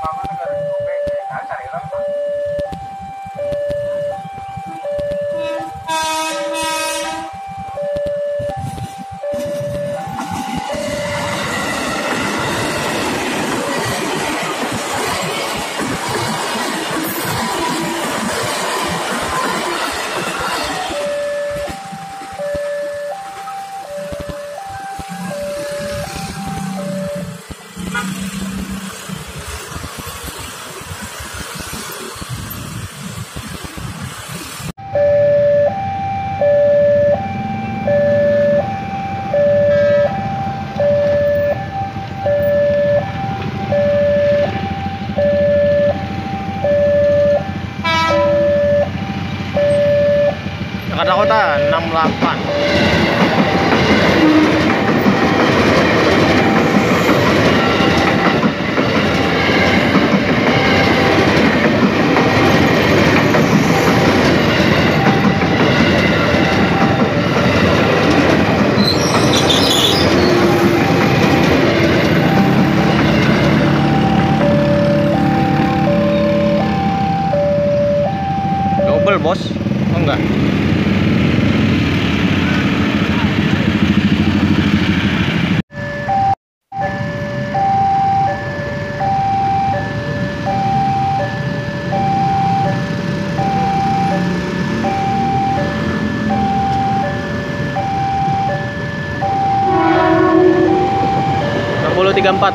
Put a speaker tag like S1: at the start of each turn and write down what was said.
S1: 他们那个口碑给打下来了。Jakarta Kota 68 double bos. Oh enggak tiga empat.